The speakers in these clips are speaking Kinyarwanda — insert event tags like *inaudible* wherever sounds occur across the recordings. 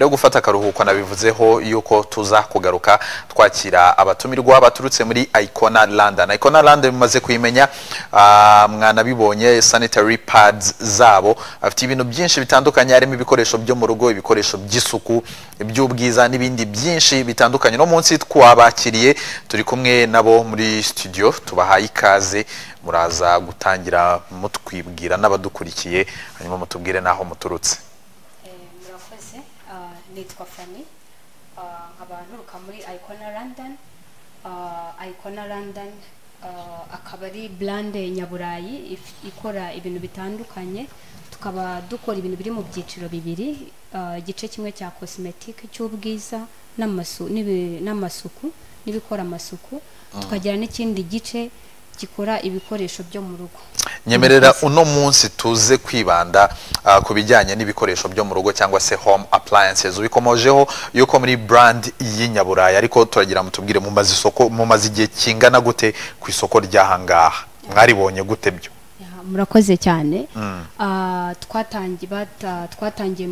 rero gufata akaruhuko. Nabivuzeho yuko tuza kugaruka twakira abatumirwa baturutse muri Icona London. Icona London bimaze kuyimenya ah, mwanabibonye sanitary pads zabo. Afite ibintu byinshi bitandukanye harimo ibikoresho byo mu rugo ibikoresho by'isuku iby'ubwiza n'ibindi byinshi bitandukanye. No munsi twabakiriye turi kumwe nabo muri studio tubahaye ikaze muraza gutangira mutwibwira n'abadukurikiye hanyuma mutubwire n'aho muturutse. Nitwa fani Ah, nkaba nturuka muri icona london. Ah, icona london ah, akaba ari blande nyaburayi ikora ibintu bitandukanye. Tukaba dukora ibintu biri mu byiciro bibiri Ah, igice kimwe cya cosmetic cy'ubwiza n'amasuku n'ibikora amasuku. Tukagira n'ikindi gice gikora ibikoresho byo mu rugo. Nyemerera uno munsi tuze kwibanda ah, ku bijyanye n'ibikoresho byo mu rugo cyangwa se home appliances. Ubikomojeho yuko muri brand y'inyaburayi ariko turagira mumaze isoko mumaze igihe kingana gute ku isoko ry'ahangaha? Mwaribonye gute byo? Murakoze cyane. Mm. Ah, twatangiye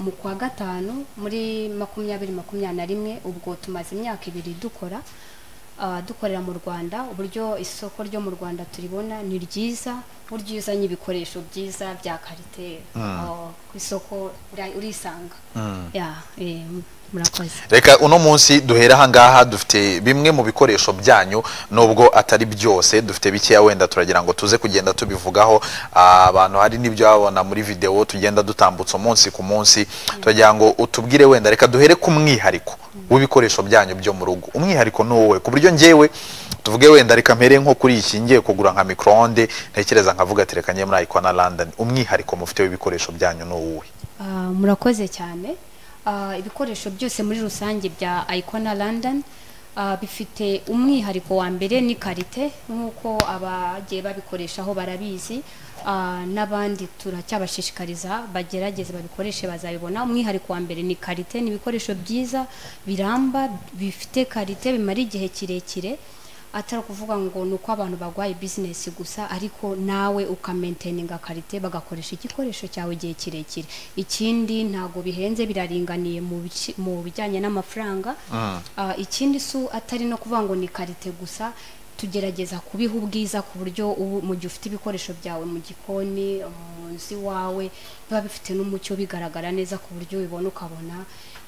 mu kwa gatanu muri makumyabiri makumyabiri na rimwe ubwo tumaze imyaka ibiri dukora. Dukorera mu rwanda uburyo isoko ryo mu rwanda turibona ni ryiza buryo iyo uzanye ibikoresho byiza bya karite ah, ku isoko urisanga. Ya, eh, reka uno munsi duhera ahangaha dufite bimwe mu bikoresho byanyu nubwo atari byose dufite bikeya wenda turagira ngo tuze kugenda tubivugaho. Ah, abantu hari n'ibyo babona muri video tugenda dutambutsa umunsi ku munsi. Turagira ngo utubwire wenda reka duhere ku mwihariko w'ibikoresho byanyu byo mu rugo. Umwihariko ni wowe ku buryo njyewe tuvuge wenda reka mpere nko kuri iki ngiye kugura nka microonde ntekereza nkavuga ati reka njye muri Icona London. Umwihariko mufite w'ibikoresho byanyu ni uwuhe Ah, murakoze cyane. Ibikoresho byose muri rusange bya icona london. Ah, bifite umwihariko wa mbere ni karite nk'uko abagiye babikoreshaho barabizi. Ah, n'abandi turacyabashishikariza bagerageze babikoreshe bazabibona. Umwihariko wa mbere ni karite ni ibikoresho byiza biramba bifite karite bimara igihe kirekire. Atari ukuvuga ngo ni uko abantu barwaye bizinesi gusa ariko nawe ukamenteninga karite bagakoresha igikoresho cyawe igihe kirekire. Ikindi ntabwo bihenze biraringaniye mu bijyanye n'amafaranga. Ah, ikindi su atari no kuvuga ngo ni karite gusa tugerageza kubiha ubwiza ku buryo ubu mu gihe ufite ibikoresho byawe mu gikoni mu nzu iwawe biba bifite n'umucyo bigaragara neza ku buryo ubibona ukabona.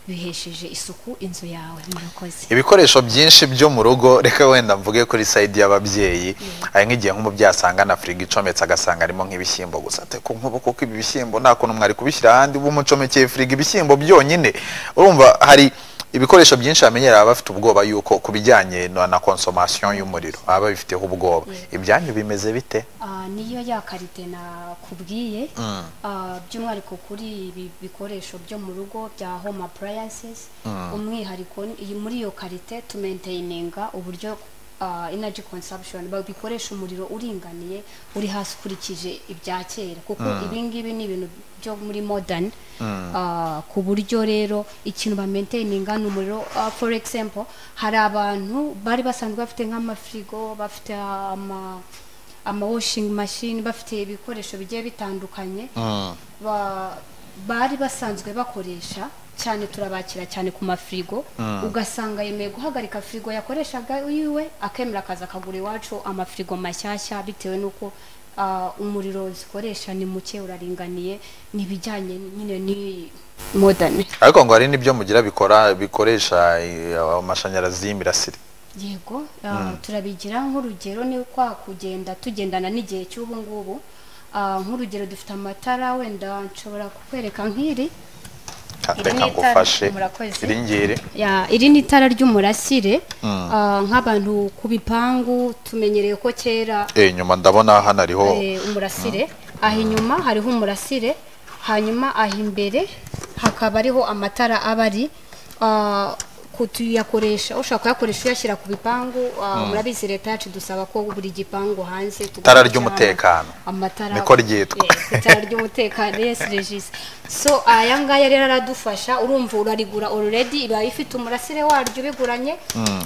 Bihesheje isuku inzu yawe murakoze. Ibikoresho byinshi byo mu rugo reka wenda mvuge kuri sayidi y'ababyeyi hari nk'igihe nk'umubyeyi asanga na firigo icometse agasanga harimo nk'ibishyimbo. Gusa ku nkuba kuko ibi bishyimbo nta kuntu mwari kubishyira ahandi bumucomekeye firigo ibishyimbo byonyine. Urumva hari ibikoresho byinshi bamenyera baba bafite ubwoba yuko ku bijyanye na, consommation y'umuriro baba babifiteho ubwoba. Ibyanyu bimeze bite? Ah, niyo ya karite nakubwiye. Mm. ah, by'umwihariko kuri ibi bikoresho byo mu rugo bya home appliances. Umwihariko ni- iyi- muri iyo karite tumaintaininga uburyo energy consumption ba- bikoresha umuriro uringaniye uri hasi ukurikije ibya kera kuko ibi ngibi ni ibintu byo muri modern ku buryo rero ikintu bamaintaininga ni umuriro for example hari abantu bari basanzwe bafite nk'amafirigo bafite ama ama washing machine bafite ibikoresho bigiye bitandukanye ba- bari basanzwe bakoresha cyane turabakira cyane ku mafirigo ugasanga yemeye guhagarika firigo yakoreshaga iwe akemera akaza akagura iwacu amafirigo mashyashya bitewe n'uko ah, umuriro zikoresha ni muke uraringaniye n'ibijyanye nyine ni modern. Ariko ngo hari n'ibyo mugira bikora bikoresha eh, amashanyarazi y'imirasire. Yego ah, turabigira nk'urugero ni kwa kugenda tugendana n'igihe cy'ubu ngubu. Ah, nk'urugero dufite amatara wenda nshobora kukwereka nk'iri. Reka ngufashe iri ngiri Ya, iri ni itara ry'umurasire Ah, nk'abantu ku bipangu tumenyereye ko kera eh nyuma ndabona hano hariho eh, umurasire. Aha inyuma hariho umurasire. Hanyuma aha imbere hakaba ariho amatara aba ari. Ah, tuyakoresha ushaka kuyakoresha uyashyira ku bipangu ah, murabizi leta yacu dusaba ko buri gipangu hanze Itara ry'umutekano. amatara Niko ryitwa. Itara ry'umutekano. Yes regis. So aya ngaya rero aradufasha urumva urarigura already iba ifite umurasire waryo ubiguranye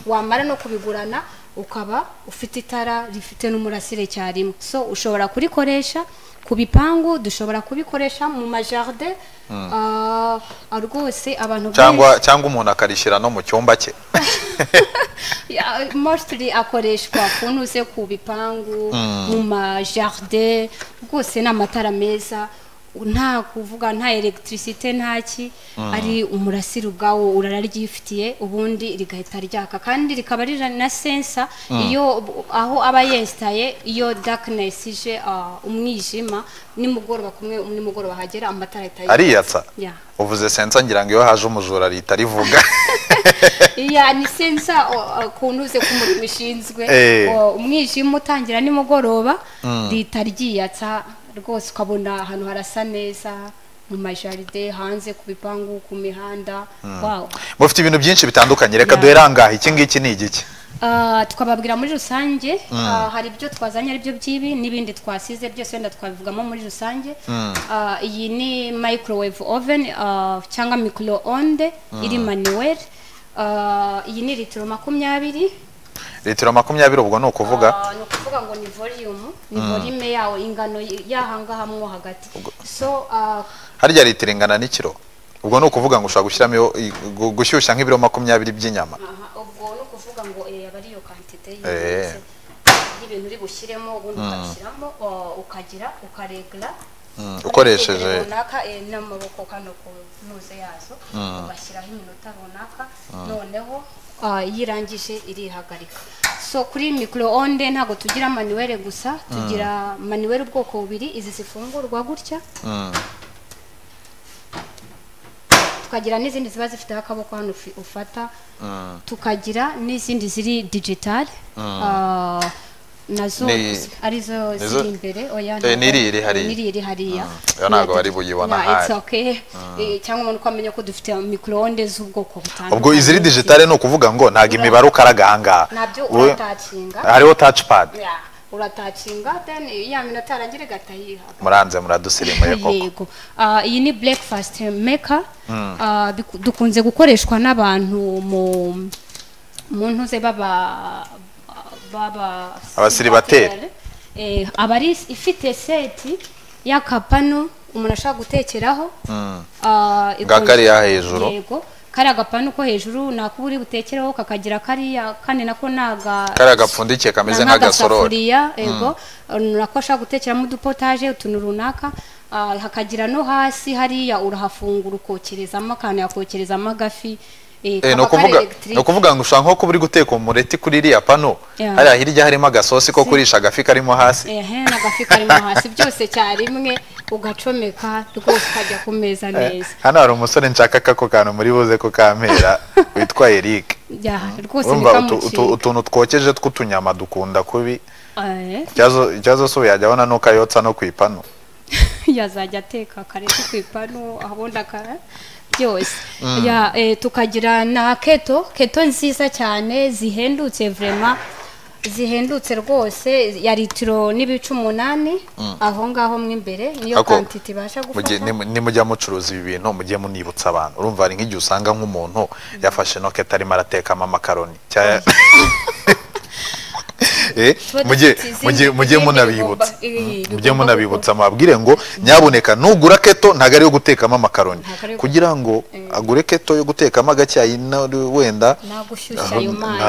wamara no kubigurana ukaba ufite itara rifite n'umurasire cyarimwe so ushobora kurikoresha ku bipangu dushobora kubikoresha mu majardin ah, ah, rwose abantu cyangwa cyangwa umuntu akarishyira no mu cyumba cye. *laughs* Ya, mostly akoreshwa ku ntuze ku bipangu mu majardin rwose n'amatara meza. Nta kuvuga nta electricité ntaki ari umurasire ubwawo urararyifitiye ubundi rigahita ryaka. Kandi rikaba rira na sensa iyo aho aba yensitaye iyo darkness ije ah, umwijima nimugoroba kumwe nimugoroba hagera amatara ahita yaka. ariyatsa Ya. uvuze sensa ngira ngo iyo haje umujura rihita rivuga. *laughs* Iya ni sensa ukuntu uze ko umurimo ushinzwe Eh. umwijima utangira nimugoroba rihita ryiyatsa. Rwose ukabona ahantu harasa neza mu majaride hanze ku bipangu ku mihanda. Wow. Mufite ibintu byinshi bitandukanye. Reka duhere ahangaha iki ngiki ni igiki? Ah, twababwira muri rusange. Ah, hari ibyo twazanye ari byo by'ibi n'ibindi twasize byose wenda twabivugamo muri rusange. Ah, iyi ni microwave oven cyangwa micro onde iri manuel. Iyi ni litiro makumyabiri. Litiro makumyabiri ubwo ni ukuvuga? Ah, ni ukuvuga ngo ni volume. Ni volume yawo ingano yahangaha mo hagati. So ah, harya litiro ingana n'ikiro ubwo ni ukuvuga ngo ushobora gushyiramo gushyushya nk'ibiro makumyabiri by'inyama. Ubwo ni ukuvuga ngo eh, aba ari iyo kantite Eh. y'ibintu uri bushyiremo ubundi ukabishyiramo ah, ukagira ukaregla. Mm, ukoresheje runaka eh, n'amaboko kano ku ntuze yazo ugashyiraho iminota runaka noneho ah, iyo irangije irihagarika. So kuri micro onde ntabwo tugira manuwere gusa tugira manuwere ubwoko bubiri izi zifungurwa gutya. Tukagira n'izindi ziba zifiteho akaboko hano ufata. Tukagira n'izindi ziri digital ah, na zo ari zo ziri imbere oya Eh, ntabwo- n'iri iri hariya. n'iri iri hariya ntabwo bari buyibona. Eh, cyangwa umuntu ko amenya ko dufite microonde z'ubwoko butandukanye ubwo iziri digitale ni ukuvuga ngo ntabwo imibare ukaraga ahangaha na byo uratacinga hariho touchpad Yeah, uratacinga then ya minota yarangira igahita yiha muranze muradusirimuye koko yego Ah, iyi ni breakfast maker Ah, dukunze gukoreshwa n'abantu mu mu ntuze baba Abasiribateri. eh, aba ari ifite seti y'akapanu umuntu ashobora gutekeraho Ah, Nga ikonje- kariya hejuru. yego kariya gapanu ko hejuru nako uri butekereho kakagira kariya kane nako naga kariya gapfundikiye kameze nk'agasorori nk'agasafuriya ego nako ashobora gutekeramo udupotaje utuntu runaka ah, hakagira no hasi hariya urahafungura ukokerezamo akantu yakokerezamo agafi ni ukuvuga electric. ni ukuvuga ngo ushobora nko kuba uri guteka umureti kuri iriya pano. Hariya hirya harimo agasosi ko kurisha agafi karimo hasi. Ehe n'agafi karimo hasi. Byose cyarimwe ugacomeka rwose ukajya ku meza neza. hano hari umusore nshaka kako kantu muri buze ko kampera *laughs* witwa Eric. Utuntu twokeje tw'utunyama dukunda kubi. Eh, ikibazo si ubu yajya abona nuko ayotsa no ku ipanu. *laughs* yazajya ateka akareti ku ipanu abundi akara byose. Ya eh, tukagira na keto keto nziza cyane zihendutse vrema zihendutse rwose ya litiro n'ibice umunani. Aho ngaho mo imbere niyo kantiti ibasha gufata. nimu- nimujya mucuruza ibi bintu mujye munibutsa abantu. Urumva hari nk'igihe usanga nk'umuntu yafashe noketi arimo aratekamo amakaroni Tuba *laughs* mujye izindi- mujye munabibutsa. Eh, mujye munabibutsa. Mabwire ngo nyabuneka nugura keto ntabwo ari yo gutekamo amakaroni kugira ngo agure keto yo gutekamo agacyayi wenda.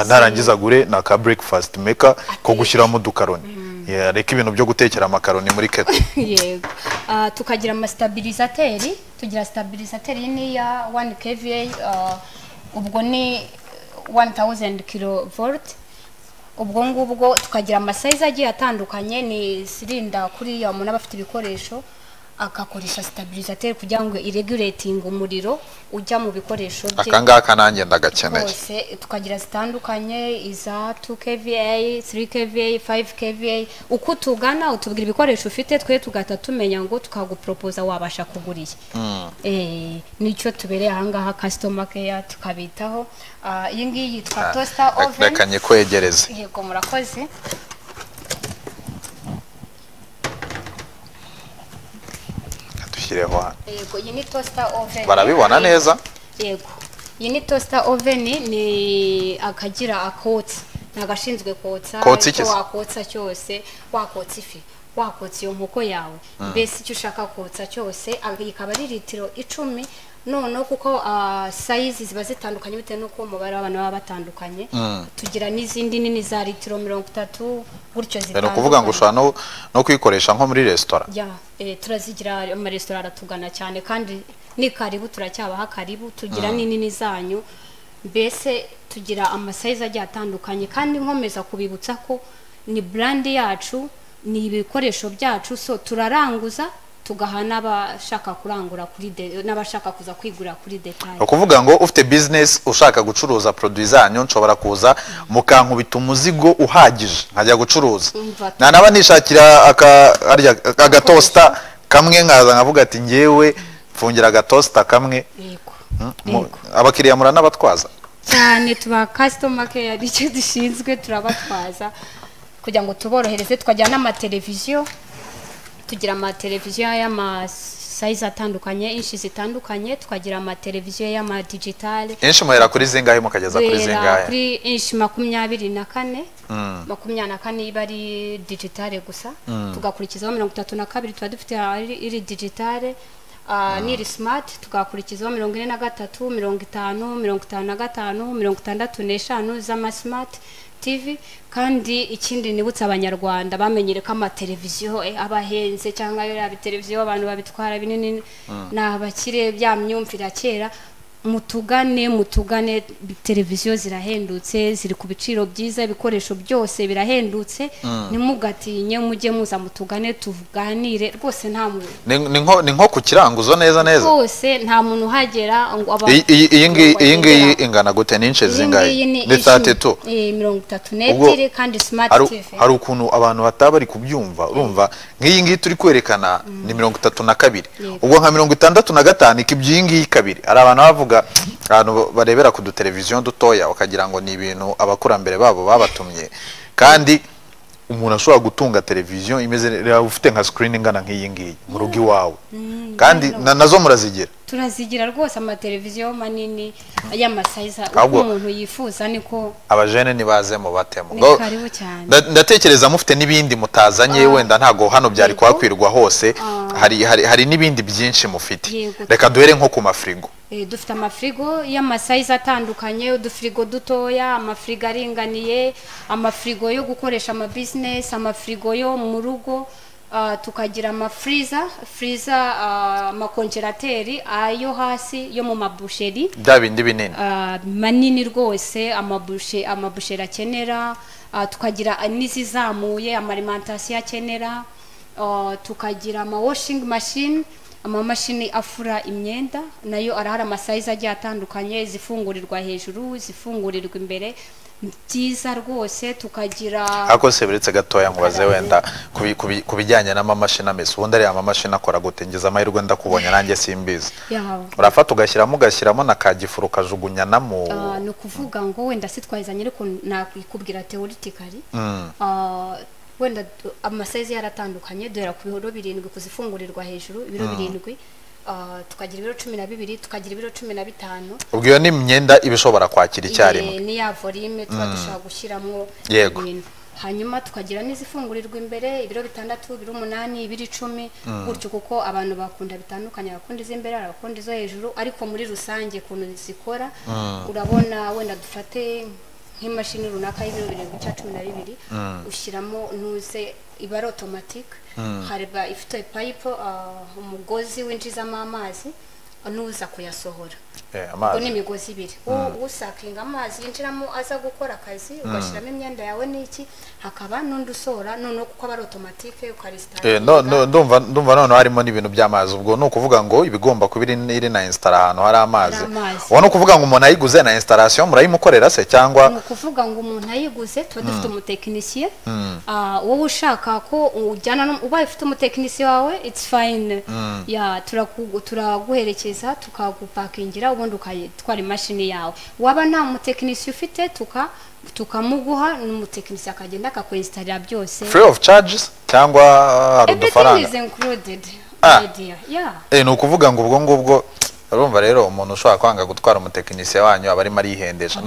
Narangiza agure na ka breakfast maker ko gushyiramo udukaroni. Yeah, reka ibintu byo gutekera amakaroni muri keto. *laughs* Yego. Ah, tukagira amasitabilizateri tugira stabilizateri iyi ni iya 1 kva ah, ubwo ni 1000 kilovolt ubwo ngubwo tukagira amasayizi agiye atandukanye ni sirinda kuriya umuntu aba afite ibikoresho. Agakoresha stabilizateri kugira ngo ireguletinge umuriro ujya mu bikoresho bye. Aka ngaka nanjye ndagakeneye. Hose tukagira zitandukanye iza 2 kva 3 kva 5 kva. Uko tugana utubwira ibikoresho ufite twe tugahita tumenya ngo tukaguporopoza wabasha kugura iyi Eh, ni cyo tubereye ahangaha customer care tukabitaho. Ah, iyi ngiyi yitwa toaster Reka- oven. reka nyikwegereze. Yego murakoze. Dushyireho hano. Yego iyi ni toaster oven. Barabibona neza? Yego. Iyi ni toaster oven ni akagira akotsa ni agashinzwe kotsa se? wakotsa cyose wakotsa ifi wakotsa iyo nkoko yawe. Mbese icyo ushaka kotsa cyose ikaba ari litiro icumi noneho kuko ah, sayizi ziba zitandukanye bitewe n'uko umubare w'abantu baba batandukanye. Tugira n'izindi nini za litiro mirongo itatu gutyo ni ukuvuga ngo ushobora no, kuyikoresha nko muri resitora? Eh, turazigira amaresitora aratugana cyane kandi ni karibu turacyabaha karibu tugira n'inini zanyu. Mbese tugira amasayizi agiye atandukanye kandi nkomeza kubibutsa ko ni brand yacu ni ibikoresho byacu so turaranguza tugaha n'abashaka kurangura kuri n'abashaka kuza kwigurira kuri detail. Ni ukuvuga ngo ufite business ushaka gucuruza produit zanyu nshobora kuza mukankubita umuzigo uhagije nkajya gucuruza. Nanaba nishakira agatosta kamwe nkaza nkavuga ati ngewe mfungira agatosta kamwe. Mm, Yego. abakiriya muranabatwaza cyane tuba customer care icyo dushinzwe turabatwaza kugira ngo tuborohereze tukagira n'amateleviziyo. Tugira amateleviziyo y'amasayizi atandukanye inshi zitandukanye tukagira amateleviziyo y'amadigitale henshi muhera kuri zingahe mukageza kuri zingahe? kuri inshi makumyabiri na kane. Makumyabiri na kane iba ari digitale gusa. Tugakurikizaho mirongo itatu na kabiri tuba dufite iri digitale ah, n'iri smart tugakurikizaho mirongo ine na gatatu mirongo itanu mirongo itanu na gatanu mirongo itandatu n'eshanu z'ama smart. Tv kandi ikindi nibutsa abanyarwanda bamenyere ko amateleviziyo eh, aba ahenze cyangwa yaba televiziyo abantu babitwara binini ni abakire bya myumvire ya kera mutugane mutugane televiziyo zirahendutse ziri ku biciro byiza ibikoresho byose birahendutse. Ntimugatinye mujye muza mutugane tuganire. Rwose nta muntu. Ni nko ku kiranguzo neza neza. Rwose nta muntu uhagera ngo iyi iyi- iyi ngiyi ingana gute? Ni ince Iyi zingahe? ni two eh, mirongo itatu n'ebyiri kandi smart hari tv hari ukuntu abantu bataba bari kubyumva urumva? Nk'iyi ngiyi turi kwerekana ni mirongo itatu na kabiri. Ubwo nka mirongo itandatu na gatanu ikibye iyi ngiyi kabiri. Hari abantu bavuga abantu barebera ku duteleviziyo dutoya ukagira ngo ni ibintu abakurambere babo babatumye. Kandi umuntu ashobora gutunga televiziyo imeze ufite nka screen ingana nk'iyi ngiyi mu rugo iwawe. Kandi na- na zo murazigira. Turazigira rwose amateleviziyo manini y'amasayiza uko umuntu yifuza niko abajene cyane. Nda- ndatekereza mufite n'ibindi mutazanye wenda ntago hano byari Yego. kuhakwirwa hose. Ah. hari hari hari n'ibindi byinshi mufite. Reka duhere nko ku mafirigo Eh, dufite amafirigo y'amasayizi atandukanye udufirigo dutoya amafirigo aringaniye amafirigo yo gukoresha amabizinesi amafirigo yo mu rugo ah, tukagira amafuriza furiza ah, amakonjerateri ayo hasi yo mu mabusheri. Bya bindi binini. Ah, manini rwose amabushe amabusheri akenera. Ah, tukagira n'izizamuye amarimantasiyo akenera. Ah, tukagira ama washing machine amamashini afura imyenda na yo arahari amasayizi agiye atandukanye zifungurirwa hejuru zifungurirwa imbere. Byiza rwose tukagira ariko se biretse gatoya nkubaze wenda ku bi- ku bi- ku bijyanye n'amamashini ameze. Ubundi ariya mamashini akora gute? Ngeze amahirwe ndakubonye nanjye simbizi. Urafata ugashyiramo ugashyiramo na kagifuru ukajugunyanamo ah, ni ukuvuga ngo wenda sitwayizanye ariko nakubwira teoretically Mm. Ah, wenda amasayizi yaratandukanye duhera ku biro birindwi kuzifungurirwa hejuru ibiro birindwi ah, tukagira ibiro cumi na bibiri tukagira ibiro cumi na bitanu. Ubwo iyo ni imyenda iba ishobora kwakira icyarimwe. ni ya volume tuba dushaka gushyiramo Yego. ibintu. Hanyuma tukagira n'izifungurirwa imbere ibiro bitandatu ibiro umunani ibiro icumi. Gutyo kuko abantu bakunda bitandukanye abakunda iz'imbere abakunda izo hejuru ariko muri rusange ukuntu zikora urabona wenda dufate nk'imashini runaka y'ibiro birindwi cya cumi na bibiri ushyiramo ntuze iba ari otomatike hareba ifite payipo umugozi winjizamo amazi nuza kuyasohora. Eh, ubwo ni amazi imigozi ibiri U- usakinga amazi yinjiramo aza gukora akazi ugashyiramo imyenda yawe n'iki hakaba n'undi usohora noneho kuko aba ari otomatike Eh, ukarisitaringa no- no- ndumva noneho harimo n'ibintu by'amazi. Ubwo ni ukuvuga ngo ibigomba kuba iri na installa ahantu hari amazi. Uwo ni ukuvuga ngo umuntu ayiguze na installation murayimukorera se cyangwa ni ukuvuga ngo umuntu ayiguze tuba dufite umutekinisiye. Ah, wowe ushaka ko ujyana ubaye ufite umutekinisiye wawe it's fine. Ya turaguherekeza tukagupakingira ubundi ukayitwara imashini yawe. Waba nta mutekinisiye ufite tuka tukamuguha n'umutekinisiye akagenda akakwesitarira byose. Free of charges cyangwa hari everything udufaranga? is included. Ah. Eh, ni ukuvuga ngo ubwo ngubwo urumva rero umuntu ushobora kwanga gutwara umutekinisiye wanyu aba arimo arihendesha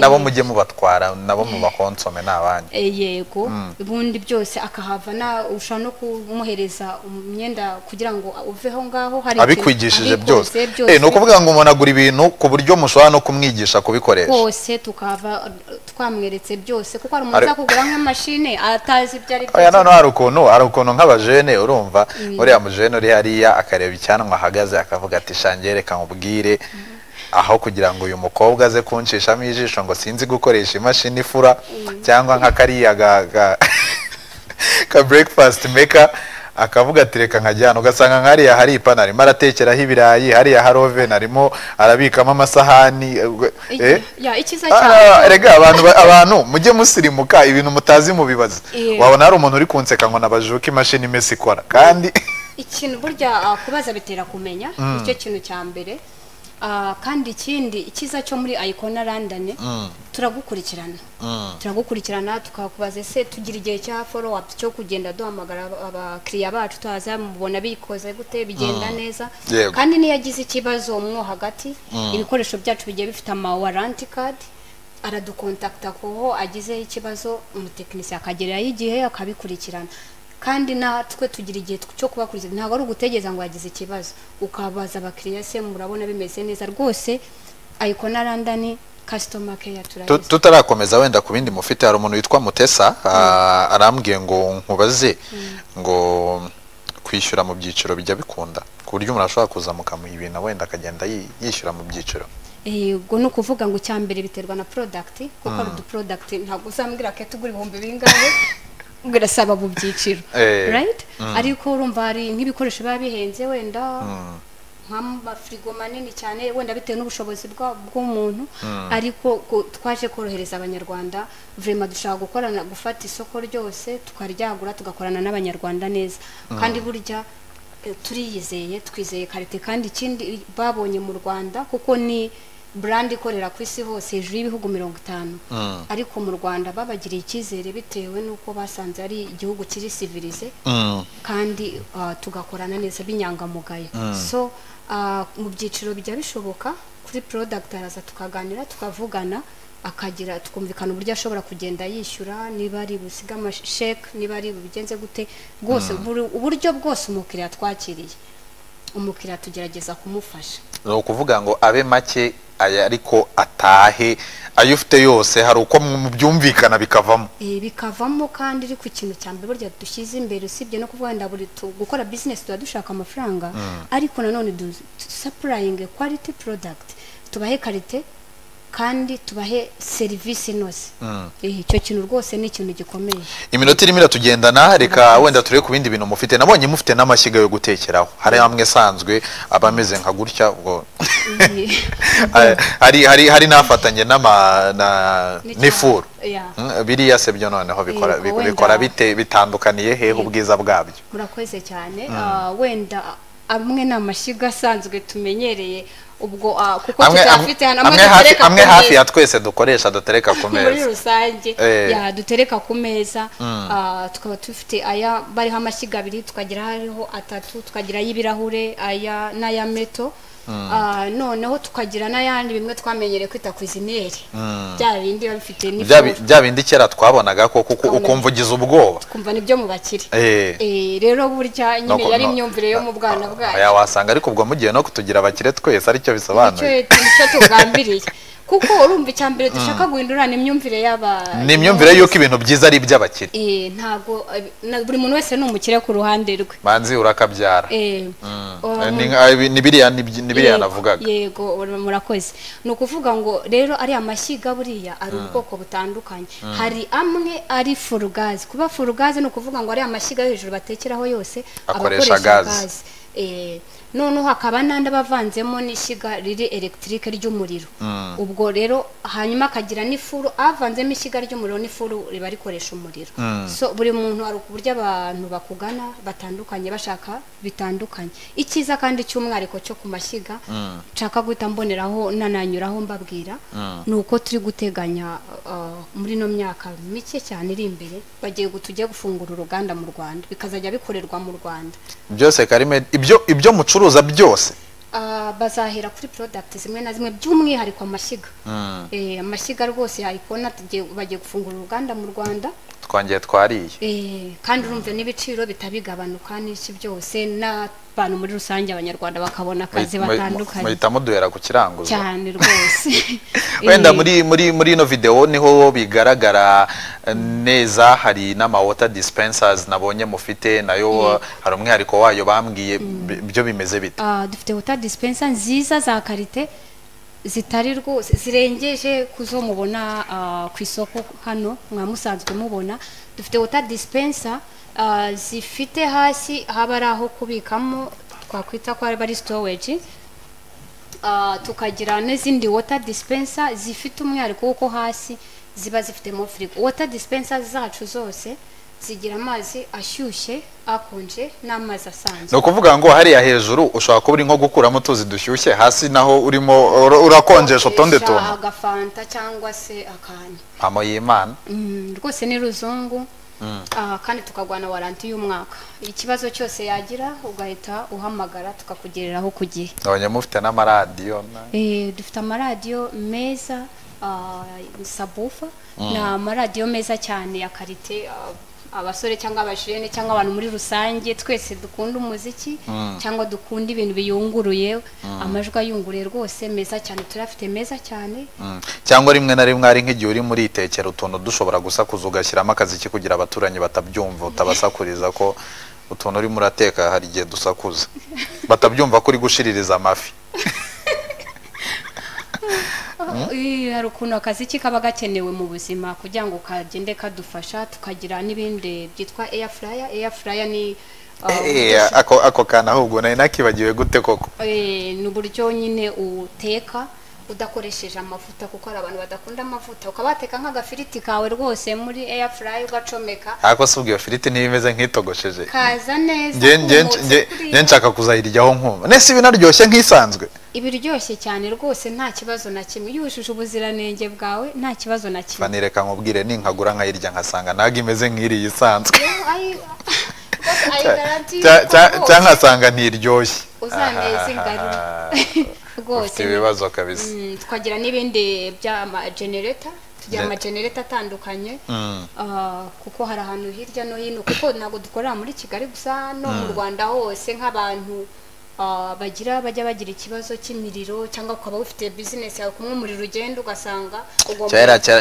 nabo mujye mubatwara nabo mubakonsome ni abanyu E, yego. Ubundi byose akahava ushobora no kumuhereza imyenda kugira ngo uve aho ngaho hari abikwigishije byose. Eh, ni ukuvuga ngo umuntu agura ibintu ku buryo mushobora no kumwigisha kubikoresha. Hose tukava twamweretse byose kuko hari umuntu Ari- uza kugura nk'amashine atazi ibyo ari byo. Noneho hari ukuntu hari ukuntu nk'abajene urumva. Uriya mujene uri hariya akareba icyanwa ahagaze akavuga ati shange reka nkubwire aho kugira ngo uyu mukobwa aze kunshishamo ijisho ngo sinzi gukoresha imashini ifura cyangwa nka kariya *laughs* ka breakfast maker akavuga ati reka nkajyana ugasanga nk'hariya hari ipana arimo aratekeraho ibirayi hariya hari oven arimo arabikamo amasahani erega abantu ba- abantu mujye musirimuka ibintu mutazi mubibaza. Wabona hari umuntu uri kunseka ngo nabajuke imashini imesa ikora. Kandi *laughs* ikintu burya ah, kubaza bitera kumenya ni cyo kintu cya mbere. Ah, kandi ikindi icyiza cyo muri ayikona london turagukurikirana. Turagukurikirana tukakubaza ese tugira igihe cya follow up cyo kugenda duhamagara aba- abakiriya bacu tuhaza mubona bikoze gute bigenda neza? Kandi niyo agize ikibazo mwo hagati ibikoresho byacu bigiye bifite ama warranty card aradukontakta kuho agizeho ikibazo umutekinisiye akagerayo igihe akabikurikirana. Kandi natwe tugira igihe cyo kubakurikirana ntabwo ari ugutegereza ngo yagize ikibazo. Ukabaza abakiriya se murabona bimeze neza rwose. Ayikona london customer care Tu- turayizi tutarakomeza wenda ku bindi mufite. Hari umuntu witwa mutesa ah, arambwiye ngo nkubaze ngo kwishyura mu byiciro bijya bikunda. Ku buryo umuntu ashobora kuza mukamuha ibintu wenda akagenda yi- yishyura mu byiciro. Ubwo ni ukuvuga ngo icya mbere biterwa na product kuko hari uduproduct ntabwo uzambwira ko tugura ibihumbi bingahe. *laughs* birasaba mu byiciro ariko urumva hari nk'ibikoresho biba bihenze wenda nk'amafirigo manini cyane wenda bitewe n'ubushobozi bw'umuntu. Ariko ko- twaje korohereza abanyarwanda vrema dushaka gukorana gufata isoko ryose tukaryagura tugakorana n'abanyarwanda neza. Kandi burya eh, turiyizeye twizeye karite kandi ikindi babonye mu rwanda kuko ni brand ikorera ku isi hose hejuru y'ibihugu mirongo itanu. Ariko mu rwanda babagiriye icyizere bitewe n'uko basanze ari igihugu kiri civilize Mm. kandi ah, tugakorana neza b'inyangamugayo. So ah, mu byiciro bijya bishoboka kuri product araza tukaganira tukavugana akagira tukumvikana uburyo ashobora kugenda yishyura niba ari busiga amasheke niba ari bubigenze gute buri- uburyo bwose umukiriya twakiriye umukiriya tugerageza kumufasha. Ni ukuvuga ngo abe make aya ariko atahe ayo ufite yose hari uko mu byumvikana bikavamo. Eh, bikavamo kandi ariko ikintu cya mbere burya dushyize imbere usibye no kuvuga wenda buri tu- gukora business tuba dushaka amafaranga. Ariko nanone du supplying quality product. Tubahe karite kandi tubahe serivisi inoze. Eh, icyo kintu rwose ni ikintu gikomeye. Iminota irimo iratugendana reka wenda turebe ku bindi bintu mufite. Nabonye mufite n'amashyiga yo gutekeraho. Hari amwe asanzwe aba ameze nka gutya ubwo *laughs* Eh, hari n'afatanye n'ifuru. Mm, biriya se byo noneho bikora bite bitandukaniye hehe ubwiza bwabyo? murakoze cyane. Ah, wenda amwe ni amashyiga asanzwe tumenyereye ubwo kuko amwe tutayafite hano amwe hafi ya twese dukoresha dutereka ku muri meza. rusange Eh. ya dutereka ku meza ah, tukaba dufite aya bariho amashyiga abiri tukagira hariho atatu tukagira ay'ibirahure aya n'aya meto. Noneho tukagira n'ayandi bimwe twamenyereye kwita ku izineri bya bindi biba bifite bya bindi kera twabonaga ko ukumva ugize ubwoba. Kumva ni byo mu bakire Eh. Eh, rero burya nyine yari imyumvire yo mu bwana bwacu. wasanga ariko ubwo mugiye no kutugira abakire twese ari cyo bisobanuye. ni cyo tugambiriye *laughs* kuko urumva icya mbere dushaka guhindura ni imyumvire y'aba ni imyumvire y'uko ibintu byiza ari iby'abakire. Eh, eh, na- buri muntu wese ni umukire ku ruhande rwe. Manzi urakabyara. Eh, Eh, um, ni nka- ni biriya navugaga. yego ur- murakoze. Ni ukuvuga ngo rero ariya mashyiga buriya ari ubwoko butandukanye. Hari amwe ari furugazi kuba furugazi ni ukuvuga ngo ariya mashyiga yo hejuru batekeraho yose Akoresha gazi. Eh, noneho hakaba n'andi aba avanzemo n'ishyiga riri elegitike ry'umuriro. Ubwo rero hanyuma akagira n'ifuru avanzemo ishyiga ry'umuriro n'ifuru riba rikoresha umuriro. So buri muntu hari uburyo abantu bakugana batandukanye bashaka bitandukanye. Icyiza kandi cy'umwihariko cyo ku mashyiga nshaka guhita mboneraho nananyuraho mbabwira ni uko turi guteganya uh, muri ino myaka mike cyane iri imbere bagiye tugiye gufungura uruganda mu rwanda bikazajya bikorerwa mu rwanda. Byose karime ibyo ibyo mucuruza byose. Ah, bazahera kuri product zimwe na zimwe by'umwihariko amashyiga. Mm. Eh, amashyiga rwose Icona tugiye bagiye gufungura uruganda mu Rwanda. Twongeye twariye. Eh, kandi urumva n'ibiciro bitabigabanuka n'iki byose n'abantu muri rusange abanyarwanda bakabona akazi batandukanye. muhita muduhera ku kiranguzo cyane rwose. *laughs* Wenda Eh, muri muri muri ino video ni ho bigaragara eh, neza hari n'ama water dispensers nabonye mufite na yo hari umwihariko wayo bambwiye bi- byo bimeze bite? Ah, dufite water dispenser nziza za karite zitari rwose zirengeje ku zo mubona ah, ku isoko hano mwa musanzwe mubona. Dufite water dispenser ah, zifite hasi haba ari aho kubikamo twakwita ko ari storage. Ah, tukagira n'izindi water dispenser zifite umwihariko w'uko hasi ziba zifitemo firigo water dispenser zacu zose zigira amazi ashyushye akonje n'amazi ni asanzwe ukuvuga ngo hariya hejuru ushobora kuba uri nko gukuramo utuzi dushyushye hasi naho urimo ura- urakonjesha utundi tuntu. agafanta cyangwa se akantu mpamo y'imana. Mm, rwose ni ruzungu. Ah, kandi tukagwana waranti y'umwaka. Ikibazo cyose yagira ugahita uhamagara tukakugereraho ku gihe nabonye mufite n'amaradiyo. Na- Eh, dufite amaradiyo meza ah, sabufa ni amaradiyo meza cyane ya karite abasore cyangwa abajene cyangwa abantu muri rusange twese dukunda umuziki cyangwa dukunda ibintu biyunguruye. Amajwi ayunguruye rwose meza cyane turafite meza cyane. Mm. cyangwa rimwe na rimwe hari nk'igihe uri muri itekera utuntu dushobora gusakuza ugashyiramo akaziki kugira abaturanyi batabyumva utabasakuriza ko utuntu urimo urateka hari igihe dusakuza. *laughs* Batabyumva ko uri gushiririza amafi. *laughs* hari ukuntu akaziki kaba gakenewe mu buzima kugira ngo kagende kadufasha tukagira n'ibindi byitwa air fryer. Ni ah, Eh, ako ako kantu ahubwo nari nakibagiwe gute koko? Eh, ni uburyo nyine uteka udakoresheje amavuta kuko hari abantu badakunda amavuta. Ukaba wateka nk'agafiriti kawe rwose muri air fry ugacomeka. Ariko si ubwo iyo firiti niba imeze nk'itogosheje. Kaza neza nge nshaka kuzayiryaho nkumva nese ibi naryoshye nk'isanzwe? Iba iryoshye cyane rwose nta kibazo na kimwe. Yujuje ubuziranenge bwawe nta kibazo na kimwe. Fani reka nkubwire ninkagura nkayirya nkasanga ntabwo imeze nk'iriya isanzwe. *laughs* Cyangwa nkasanga ntiryoshye. Uzaneze ingarura *laughs* rwose. Ibibazo kabisa. Mm, tukagira n'ibindi by'amagenereta tugira Ne- amagenereta atandukanye. Mm. Ah, kuko hari ahantu hirya no hino kuko ntabwo dukorera muri kigali gusa no mu rwanda hose nk'abantu ah, bagira bajya bagira ikibazo cy'imiriro cyangwa ukaba ufite bizinesi yawe kumwe umuriro ugenda ugasanga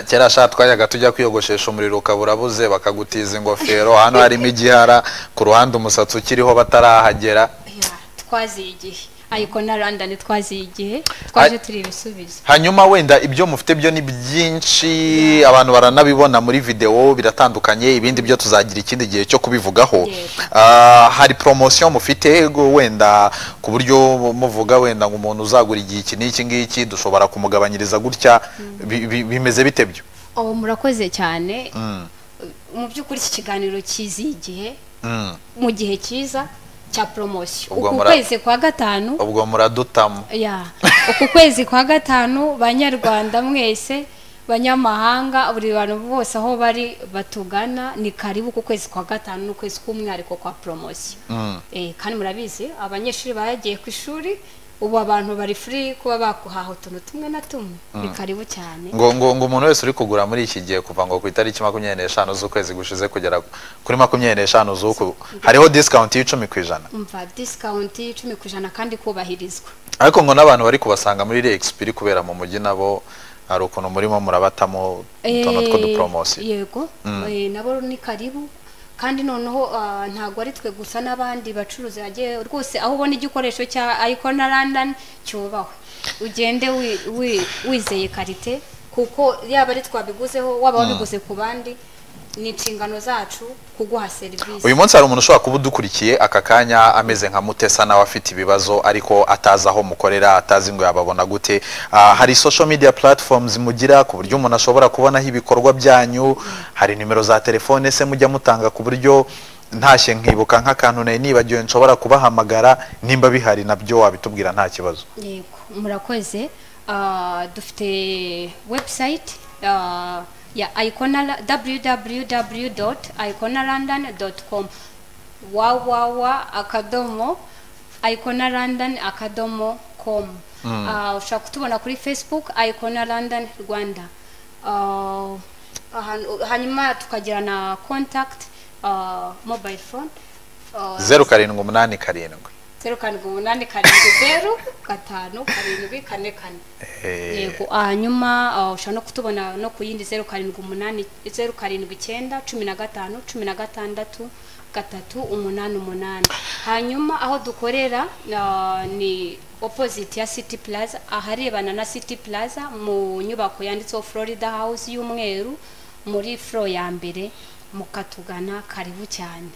kera sha twajyaga tujya kwiyogoshesha umuriro ukaba urabuze bakagutiza ingofero. Hano harimo igihara ku ruhande umusatsi ukiriho batarahagera. Ya, twaziye igihe. Ariko na London twaziye igihe twaje turi ibisubizo. Hanyuma wenda ibyo mufite byo ni byinshi abantu baranabibona muri video biratandukanye ibindi byo tuzagira ikindi gihe cyo kubivugaho. Ah, hari promotion mufite wenda ku buryo muvuga wenda ngo umuntu uzagura igihe iki n'iki ngiki dushobora kumugabanyiriza gutya bi- bimeze bite byo? Oh murakoze cyane. Mm, mu by'ukuri iki kiganiro kiziye igihe. Mm. mu gihe cyiza cya poromosiyo uku kwezi kwa gatanu ubwo muradutamo ya uku kwezi kwa gatanu banyarwanda mwese banyamahanga buri bantu bose aho bari batugana ni karibu ku kwezi kwa gatanu n'ukwezi k'umwihariko kwa poromosiyo Mm. eh, kandi murabizi abanyeshuri bagiye ku ishuri ubu abantu bari free kuba bakuhaha utuntu tumwe na tumwe. Ni karibu cyane. Ngo ngo ngo umuntu wese uri kugura muri iki gihe kuva ngo ku itariki makumyabiri n'eshanu z'ukwezi gushize kugera kuri makumyabiri n'eshanu z'uku hariho discount y'icumi ku ijana. Umva discount icumi ku ijana kandi kubahirizwa. Ariko ngo n'abantu bari kubasanga muri Rex iri kubera mu mujyi nabo hari ukuntu murimo murabatamo utuntu Eh, tw'udupromosiyo yego eh, nabo ni karibu. Kandi noneho ah, ntabwo ari twe gusa n'abandi bacuruzi hagiye rwose aho ubona igikoresho cya Icona London cyubahwe ugende wi- wi- wizeye karite kuko yaba ari twabiguzeho waba wabiguze ku bandi ni inshingano zacu kuguha serivisi. Uyu munsi hari umuntu ushobora kuba udukurikiye aka kanya ameze nka mutesa nawe afite ibibazo ariko atazi aho mukorera atazi ngo yababona gute. Ah, hari social media platforms mugira ku buryo umuntu ashobora kubonaho ibikorwa byanyu. Hari nimero za telefone se mujya mutanga ku buryo ntashye nkibuka nk'akantu nari nibagiwe nshobora kubahamagara nimba bihari na byo wabitubwira nta kibazo. Yego murakoze. Ah, dufite website ah, ya icona www iconalondon com. Wawawa akadomo icona london akadomo com. Ah, ushobora kutubona kuri facebook icona london rwanda ahantu- hanyuma tukagira na contact ah, mobile phone. Zeru karindwi umunani karindwi. Zeru karindwi umunani karindwi zeru gatanu karindwi kane kane. Eh, yego hanyuma ah, ushobora no kutubona no ku yindi zeru karindwi umunani zeru karindwi icyenda cumi na gatanu cumi na gatandatu gatatu umunani umunani. Hanyuma aho dukorera ah, ni opposite ya city plaza aharebana na city plaza mu nyubako yanditseho florida house y'umweru muri flo ya mbere mukatugana karibu cyane.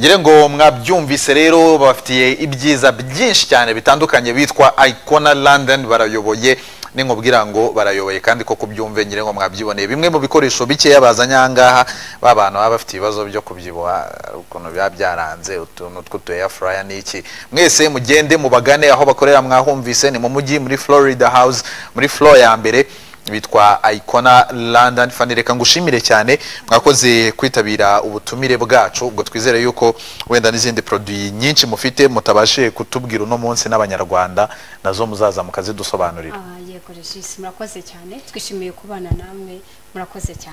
Ngira ngo mwabyumvise rero babafitiye ibyiza byinshi cyane bitandukanye bitwa icona london barayoboye. Ninkubwira ngo barayoboye kandi ko kubyumve ngira ngo mwabyiboneye. Bimwe mu bikoresho bikeya bazanye aha ngaha ba bantu baba bafite ibibazo byo kubyibuha ukuntu biba byaranze utuntu tw'utu air fryer n'iki mwese mugende mubagane aho bakorera mwahumvise. Ni mu mujyi muri florida house muri floor ya mbere. Bitwa icona london. Fani reka ngushimire cyane. Mwakoze kwitabira ubutumire bwacu ubwo twizere yuko wenda n'izindi produit nyinshi mufite mutabashije kutubwira uno munsi n'abanyarwanda na zo muzaza mukazidusobanurira. Ah, yego murakoze cyane. Twishimiye kubana namwe. Murakoze cyane.